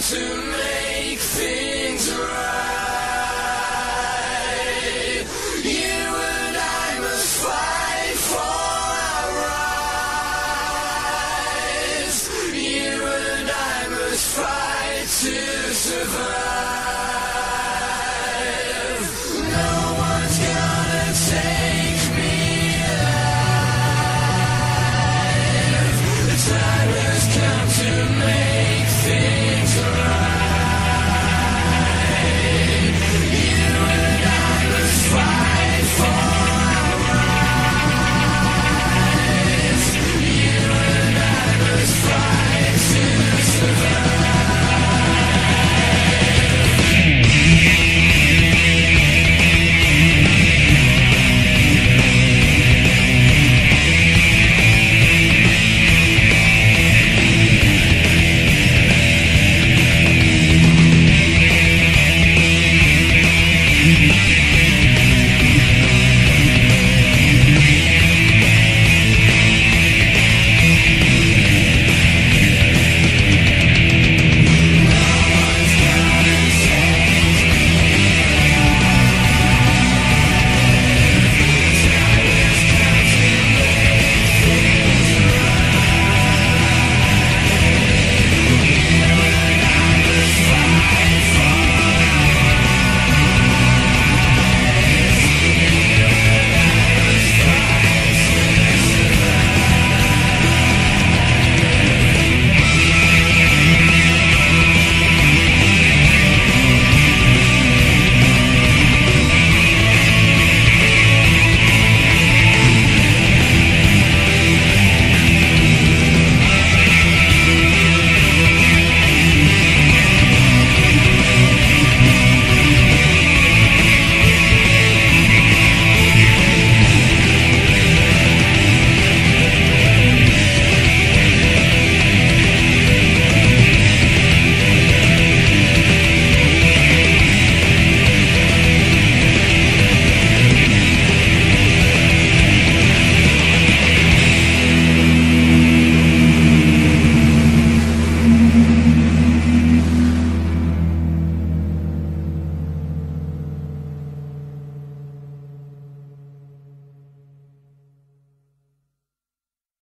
to make things right.